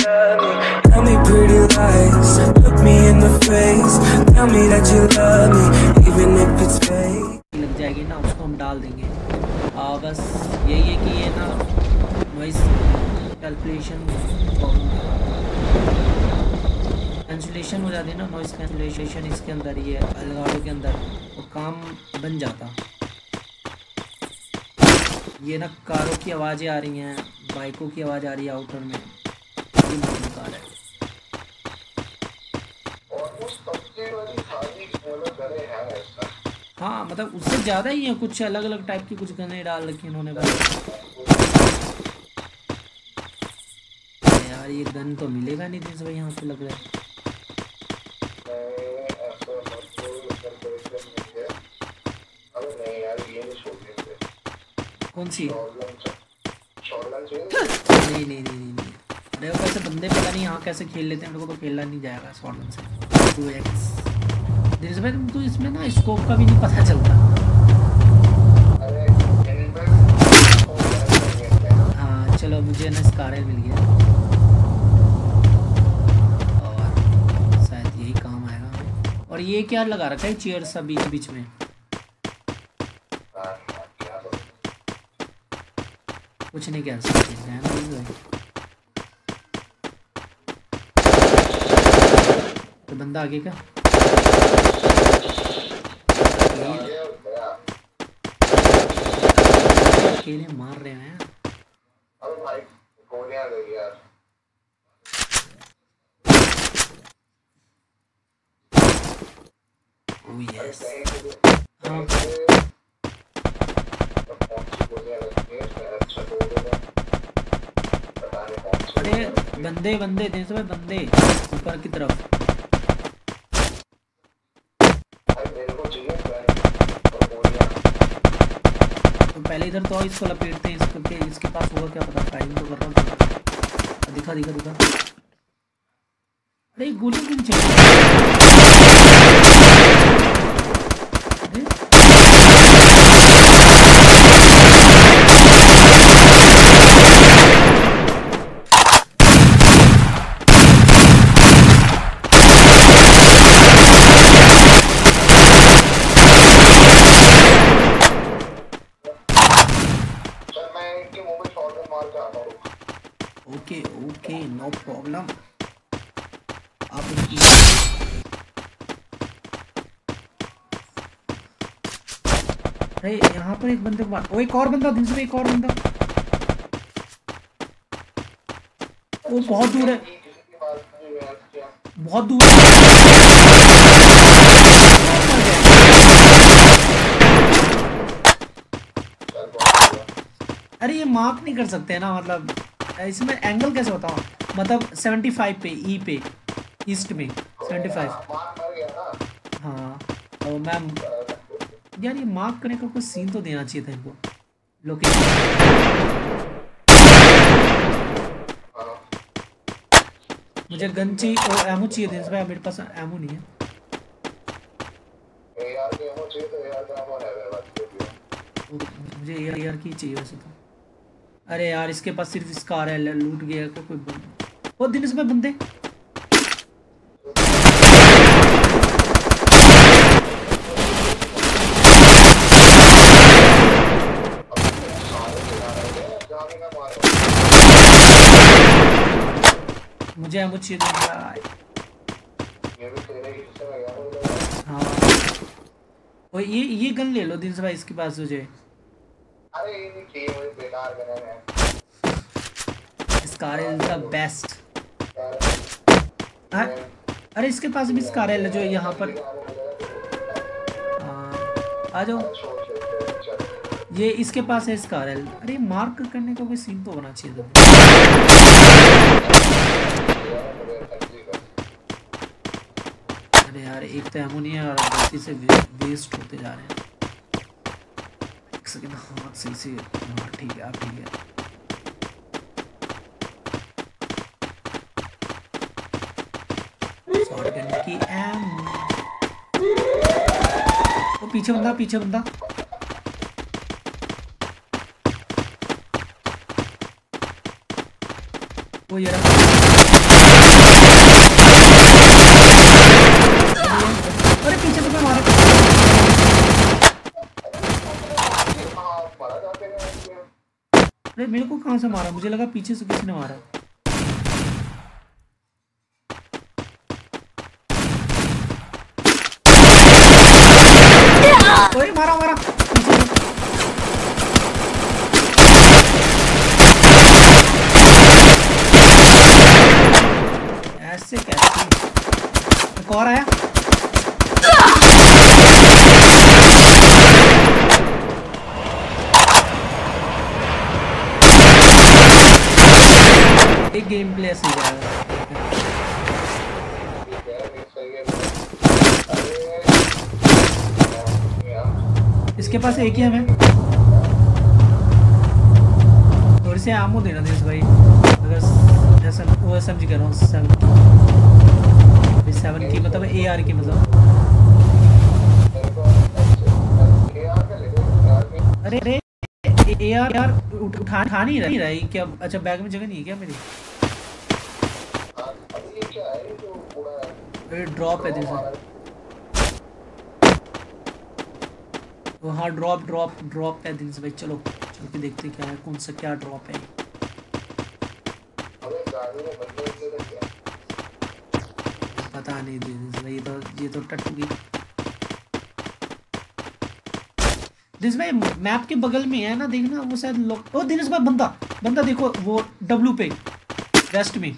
Tell me pretty lies. Look me in the face. Tell me that you love me, even if it's fake. लग जाएगी ना उसको हम डाल देंगे आ, बस यही है कि ये ना नॉइस कैलकुलेशन कैंसलेशन हो जाती है ना नॉइस कैंसलेशन इसके अंदर ही है अलगाड़ो के अंदर वो काम बन जाता ये ना कारों की आवाज़ें आ रही हैं बाइकों की आवाज़ आ रही है आउटर में ये है मतलब उससे ज़्यादा ही है कुछ अलग अलग टाइप की कुछ गने डाल रखी इन्होंने यार, ये गन तो मिलेगा नहीं दिस भाई यहाँ पे लग रहा है। कौन सी? नहीं नहीं नहीं नहीं। वो कैसे बंदे पता नहीं यहाँ कैसे खेल लेते हैं, मेरे को तो खेलना नहीं जाएगा शॉर्टगन से। टू एक्स दिस भाई तुमको इसमें ना स्कोप का भी नहीं पता चलता। हाँ चलो, मुझे ना स्कारल मिल गया। और शायद यही काम आएगा। और ये क्या लगा रखा है चेयर सा बीच बीच में? कुछ नहीं कह सकते। रहने दो भाई। तो बंदा आगे का अकेले मार रहे हैं Oh yes. हाँ। अरे, बंदे बंदे समय बंदे, ऊपर की तरफ़। पहले इधर तो इसको लपेटते हैं, इसको के, इसके पास होगा क्या पता? टाइम तो कर रहा हूँ। दिखा दिखा दिखा। अरे, गोली क्यों नहीं चल अरे ओके ओके नो प्रॉब्लम आप उसकी अरे यहाँ पर एक बंदे को मार एक और बंदा दिन से एक और बंदा। वो बहुत दूर है। बहुत दूर है। अरे ये मार्क नहीं कर सकते ना मतलब इसमें एंगल कैसे होता है? मतलब 75 पे ई पे ईस्ट में 75 हाँ तो मैम यार ये मार्क करने का कोई सीन तो देना चाहिए था इनको। लोकेशन मुझे गन चाहिए और एमो चाहिए थे इसमें मेरे पास एमो नहीं है। मुझे एयर एयर की चाहिए वैसे तो। अरे यार इसके पास सिर्फ़ इसका आ रहा है लूट गया कोई बंद। वो दिन इसमें बंदे। मुझे एमो चाहिए हाँ और ये ये गन ले लो दिन से भाई इसके पास मुझे बेकार गन है स्कार इज़ द बेस्ट अरे इसके पास भी स्कार है जो यहाँ पर। हाँ, आ जाओ। ये इसके पास है स्कार अरे मार्क करने का कोई सीन तो होना चाहिए था अरे यार एक तो एमो नहीं है और गलती से वेस्ट होते जा रहे हैं। एक सेकंड हाथ सही से हाँ ठीक है अब ठीक है। की एमो वो पीछे बंदा पीछे बंदा। वो ये रहा अरे पीछे तो मैं मारा अरे मेरे को कहाँ से मारा? मुझे लगा पीछे से किसी ने मारा ओए मारा मारा पीछे से। ऐसे कैसे एक और आया एक गेम प्ले ऐसे ही जाएगा इसके पास एक ही हमें थोड़ी सी आमो देना देश भाई। अगर S M O S M हूँ सेवन सेवन की मतलब ए आर की मतलब। अरे अरे। ए यार, उठा उठा नहीं रही रही क्या? अच्छा बैग में जगह नहीं है क्या मेरी? ड्रॉप है जैसे। हाँ ड्रॉप ड्रॉप ड्रॉप है दिन से भाई, चलो, चल के देखते क्या है, कौन सा क्या ड्रॉप है। पता नहीं दिन से ये तो ये तो टट्टू की दिनेश भाई मैप के बगल में है ना, देखना, वो शायद लोग ओ, दिनेश भाई, बंदा बंदा देखो, वो डब्लू पे वेस्ट में।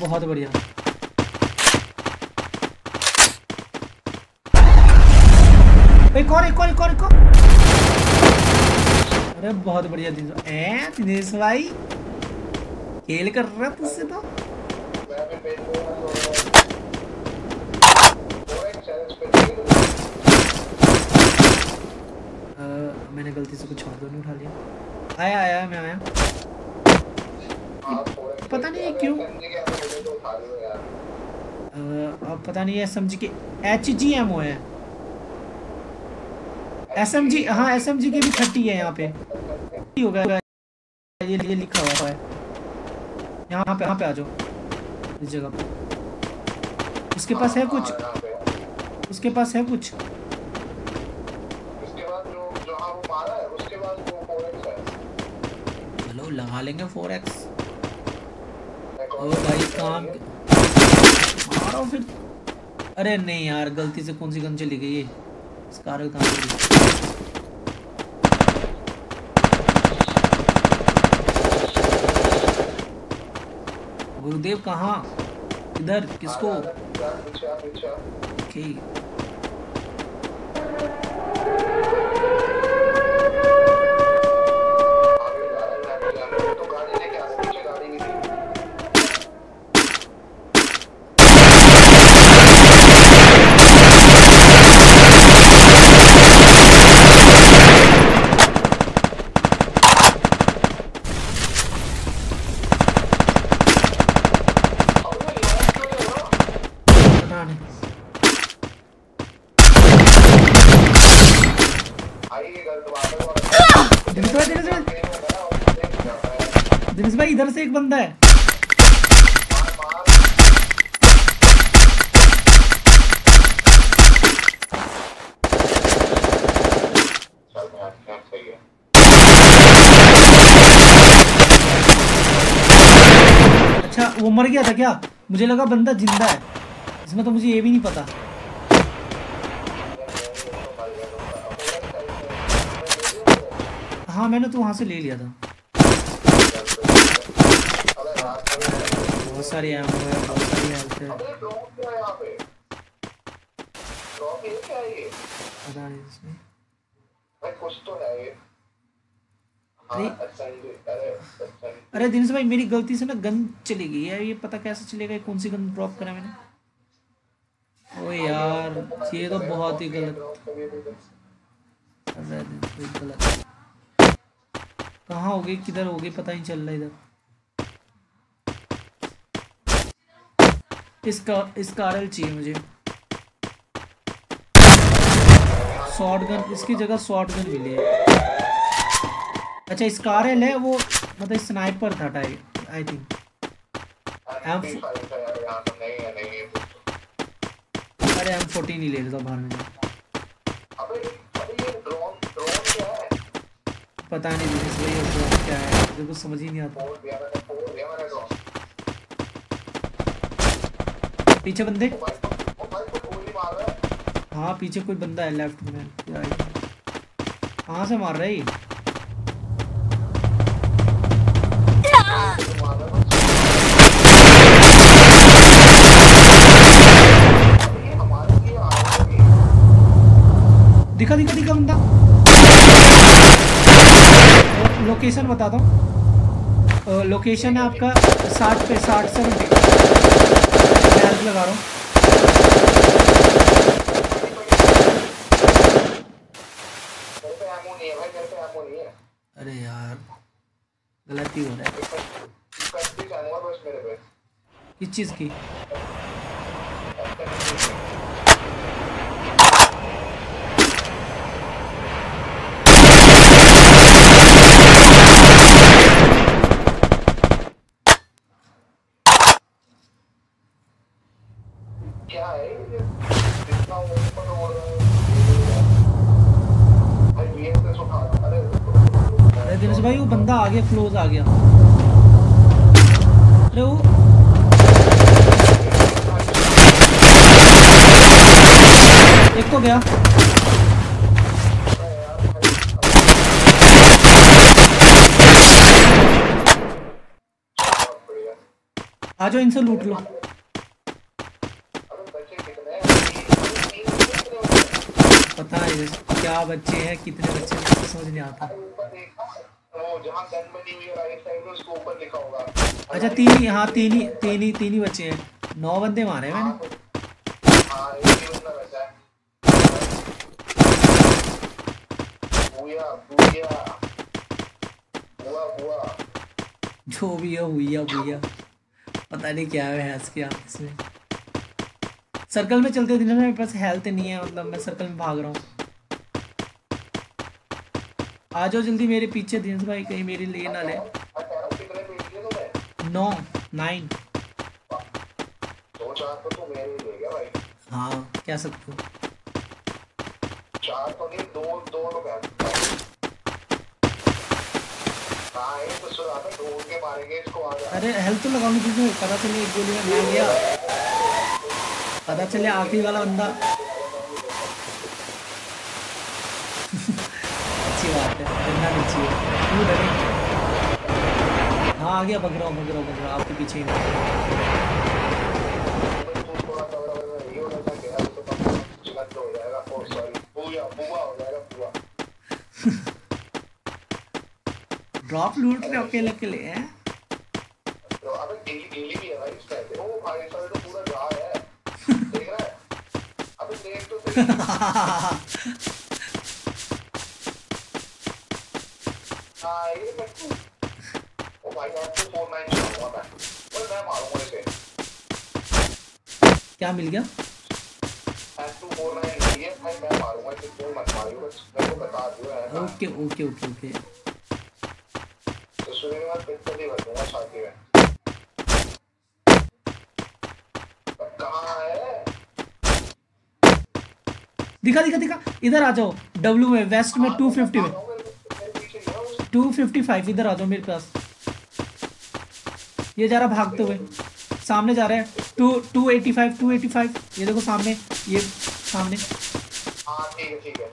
बहुत बढ़िया। एक और एक और एक और एक और। अरे बहुत बढ़िया दिनेश ए, दिनेश भाई, खेल कर रहा तुझसे तो। मैंने गलती से कुछ और नहीं उठा लिया। आया आया, मैं आया। पता नहीं क्यों। अब पता नहीं S M K H G M O है। एस एम जी हाँ एस एम जी की भी थर्टी है यहाँ पे। होगा ये ये लिखा हुआ है। यहाँ पे यहाँ पे आ जाओ। इस जगह पे। उसके पास है कुछ? उसके पास है कुछ? चलो लगा लेंगे फोर एक्स ओ भाई काम मारो फिर। अरे नहीं यार गलती से कौन सी गन चली गई है? स्कारल कहाँ गुरुदेव कहाँ? इधर किसको? ओके वो मर गया था क्या? मुझे लगा बंदा ज़िंदा है। इसमें तो मुझे ये भी नहीं पता। हाँ मैंने तो वहाँ से ले लिया था। बहुत सारी है बहुत सारी है पता नहीं इसमें। अरे दिनेश भाई मेरी गलती से ना गन चली गई है ये पता कैसे चलेगा कौन सी गन ड्रॉप करा मैंने? ओ यार ये तो बहुत ही गलत। है। दिनेश भाई, गलत। कहाँ हो गई किधर हो गई पता नहीं चल रहा इधर। इसका इसका आरएल चाहिए मुझे। शॉर्ट गन इसकी जगह शॉर्ट गन मिली है अच्छा इसका आरएल है वो मतलब स्नाइपर था टाइप आई थिंक एम अरे एम फोर्टीन ही ले लेता बाहर में। पता नहीं दिनेश भाई ये ड्रॉप क्या है मुझे कुछ समझ ही नहीं आता। पीछे बंदे? हाँ पीछे कोई बंदा है लेफ़्ट में। कहाँ से मार रहा है दिखा दिखा दिखा बंदा। लोकेशन बता दो। लोकेशन है आपका साठ पे साठ सेवेंटी हेल्प लगा रहा हूँ। अरे यार, गलती हो रहा है। किस चीज़ की? अरे दिनेश भाई, वो बंदा आ गया क्लोज आ गया। अरे वो एक तो गया। आ जाओ, इनसे लूट लो अबे बच्चे कितने हैं तीन कितने होते पता नहीं क्या बच्चे हैं, कितने बच्चे हैं समझ नहीं आता। हैं है अच्छा तीन ही हाँ तीन ही तीन ही तीन ही बच्चे हैं। नौ बंदे मारे मैंने हाँ ही है जो भी है हुईया भैया पता नहीं क्या है भैंस की आपस में। सर्कल में चलते दिन मेरे पास हेल्थ नहीं है मतलब मैं सर्कल में भाग रहा हूँ। आ जाओ जल्दी मेरे पीछे दिनेश भाई कहीं मेरी ले ना ले। नौ नाइन तो तू ही कह सकते तो तो तो अरे हेल्थ तो लगाऊँगी तुझे पता चले एक गोली मैं गया पता चले आखिरी वाला बंदा। अच्छी बात है बंदा नहीं चाहिए। हाँ आ गया बग रहा हूँ आपके पीछे ही ड्रॉप लूट रहे अकेले अकेले हैं। दियो मिल गया? Okay okay okay okay. दिखा दिखा दिखा। इधर आ जाओ डब्ल्यू में वेस्ट में टू फिफ्टी में। मेरे पीछे गया उस टू फिफ्टी फाइव इधर आ जाओ मेरे पास। ये जा रहा भागते हुए। सामने जा रहा है। Two two eighty five two eighty five ये देखो सामने ये सामने। हाँ है है।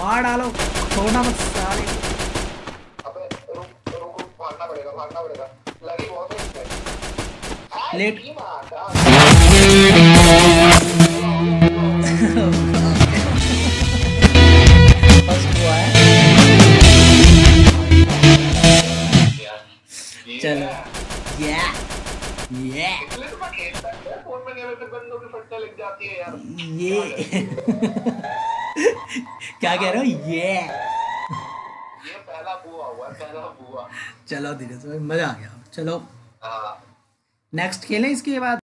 मार। डालो। छोड़ना मत सारे। अबे जाती या यार ये क्या कह रहे हो? ये ये पहला बुआ हुआ पहला बुआ चलो धीरे से मज़ा आ गया। चलो। हाँ। नेक्स्ट खेलें इसके बाद।